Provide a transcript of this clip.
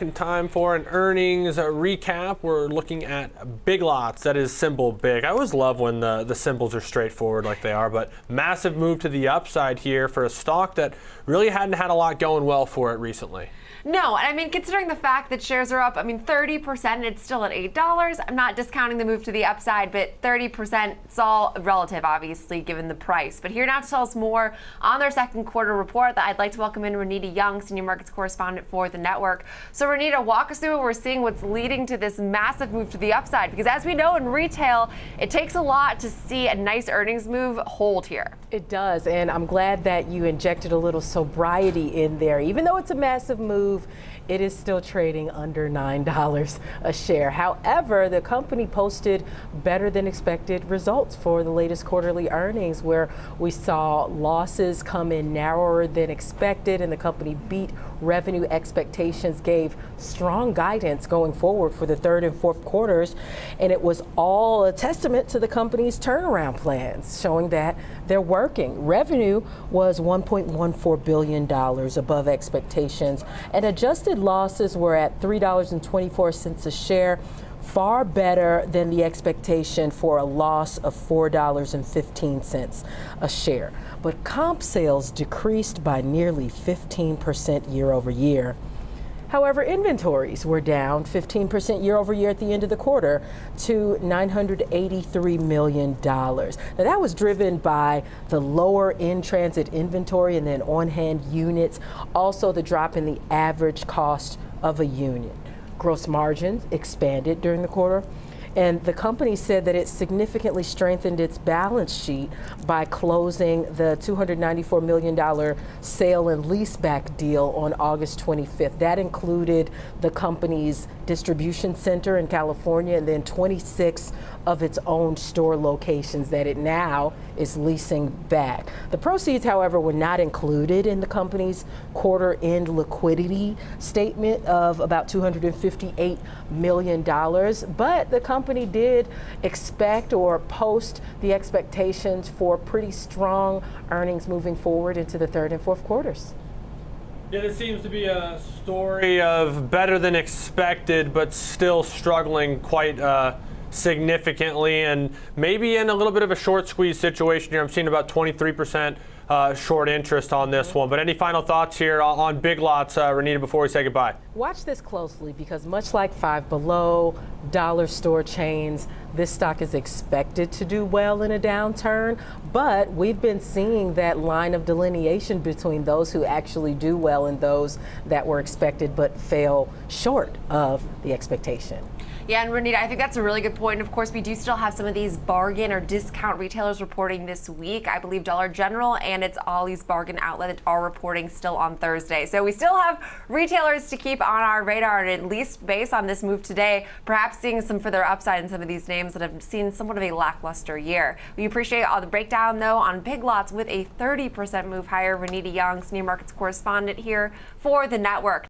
Time for an earnings recap. We're looking at big lots. That is symbol big. I always love when the, the symbols are straightforward like they are, but massive move to the upside here for a stock that really hadn't had a lot going well for it recently. No, and I mean, considering the fact that shares are up, I mean, 30%, it's still at $8. I'm not discounting the move to the upside, but 30%, it's all relative, obviously, given the price. But here now to tell us more on their second quarter report that I'd like to welcome in Renita Young, senior markets correspondent for the network. So, Renita, walk us through what we're seeing, what's leading to this massive move to the upside. Because as we know in retail, it takes a lot to see a nice earnings move hold here. It does, and I'm glad that you injected a little sobriety in there. Even though it's a massive move, it is still trading under $9 a share. However, the company posted better than expected results for the latest quarterly earnings, where we saw losses come in narrower than expected, and the company beat revenue expectations, gave strong guidance going forward for the third and fourth quarters, and it was all a testament to the company's turnaround plans, showing that they're working. Revenue was $1.14 billion above expectations, and adjusted losses were at $3.24 a share far better than the expectation for a loss of $4.15 a share. But comp sales decreased by nearly 15% year over year. However, inventories were down 15% year over year at the end of the quarter to $983 million. Now, that was driven by the lower in transit inventory and then on hand units, also the drop in the average cost of a unit. Gross margins expanded during the quarter. And the company said that it significantly strengthened its balance sheet by closing the $294 million sale and leaseback deal on August 25th. That included the company's distribution center in California and then 26 of its own store locations that it now is leasing back. The proceeds, however, were not included in the company's quarter end liquidity statement of about $258 million, but the company did expect or post the expectations for pretty strong earnings moving forward into the third and fourth quarters. Yeah, this seems to be a story of better than expected, but still struggling quite uh, significantly and maybe in a little bit of a short squeeze situation here. I'm seeing about 23% uh, short interest on this one. But any final thoughts here on Big Lots, uh, Renita, before we say goodbye? Watch this closely because much like Five Below, dollar store chains, this stock is expected to do well in a downturn. But we've been seeing that line of delineation between those who actually do well and those that were expected but fail short of the expectation. Yeah, and Renita, I think that's a really good point. Of course, we do still have some of these bargain or discount retailers reporting this week. I believe Dollar General and its Ollie's Bargain Outlet are reporting still on Thursday. So we still have retailers to keep on our radar, and at least based on this move today, perhaps seeing some further upside in some of these names that have seen somewhat of a lackluster year. We appreciate all the breakdown, though, on Big Lots with a 30% move higher. Renita Young, Senior Markets Correspondent here for the network.